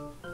はい。